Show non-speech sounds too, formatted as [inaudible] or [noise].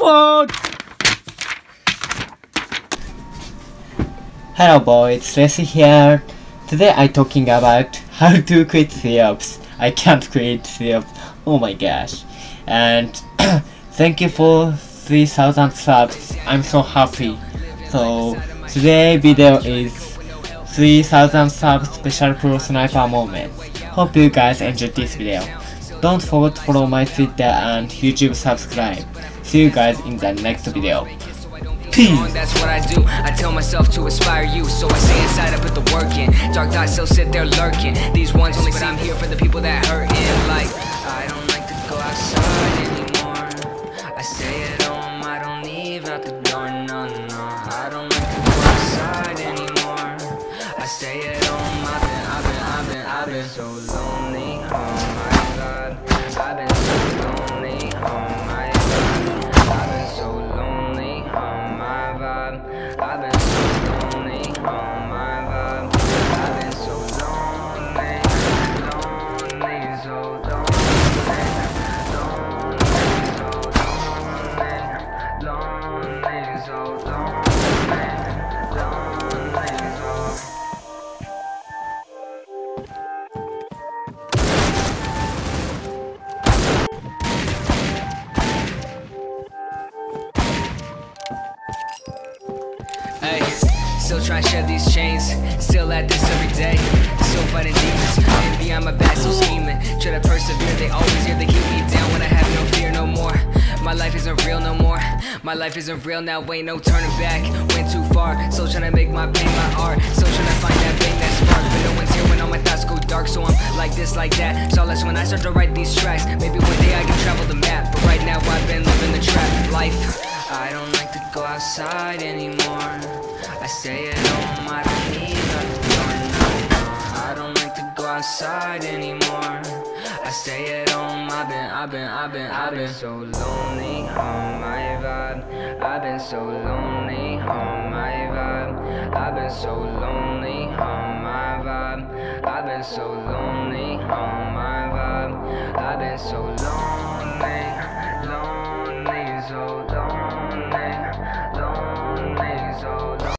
What? Hello boys, Recy here. Today I'm talking about how to quit C-Ops. I can't quit C-Ops. Oh my gosh. And [clears throat] thank you for 3000 subs. I'm so happy. So today video is 3000 subs special pro sniper moment. Hope you guys enjoyed this video. Don't forget to follow my Twitter and YouTube subscribe. See you guys in the next video. Peace. That's what I do. I tell myself to you, so I stay inside. I put the work in. Dark thoughts still sit there lurking. These ones only, here for the people that hurt. Like I don't like to go outside anymore. I home. I don't leave out the door. No, no. I don't like to go outside anymore. I home. I've been, I've been, I've been, I've been so lonely. So still trying to shed these chains. Still at this every day. Still fighting demons. And beyond my back, still scheming. Try to persevere, they always here. They keep me My life isn't real now, ain't no turning back. Went too far, trying to make my pain my art. Trying to find that thing that spark. But no one's here when all my thoughts go dark. So I'm like this, like that. So when I start to write these tracks. Maybe one day I can travel the map. But right now I've been living the trap life. I don't like to go outside anymore. I stay at home, need nothing I don't like to go outside anymore. I stay at home, I've been, I've been, I've been, I've been so lonely on my vibe. I've been so lonely on my vibe. I've been so lonely on my vibe. I've been so lonely on my vibe. I've been so lonely, lonely,